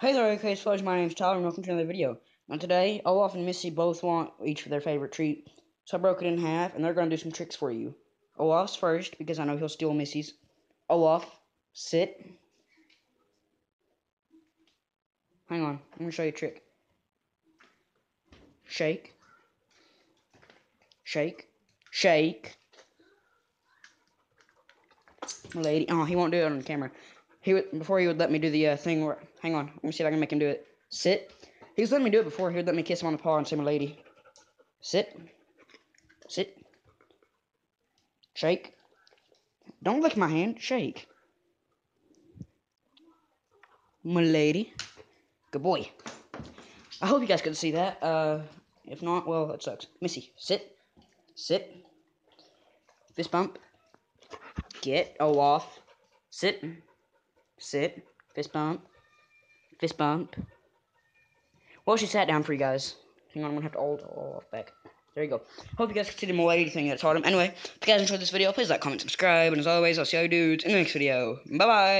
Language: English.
Hey there, AK Sludge. My name's Tyler, and welcome to another video. Now today, Olaf and Missy both want each of their favorite treat, so I broke it in half, and they're to do some tricks for you. Olaf's first, because I know he'll steal Missy's. Olaf, sit. Hang on, I'm to show you a trick. Shake. Shake. Shake. Lady. Oh, he won't do it on the camera. He would, before he would let me do the uh, thing where, hang on, let me see if I can make him do it. Sit. He was letting me do it before. He would let me kiss him on the paw and say, my lady. Sit. Sit. Shake. Don't lick my hand. Shake. My lady. Good boy. I hope you guys could see that. Uh, if not, well, that sucks. Missy, sit. Sit. Fist bump. Get. Oh, off. Sit. Sit. Fist bump. Fist bump. Well, she sat down for you guys. Hang on, I'm gonna have to hold Olaf back. There you go. Hope you guys can see the lady thing that taught him. Anyway, if you guys enjoyed this video, please like, comment, subscribe, and as always, I'll see you dudes in the next video. Bye-bye!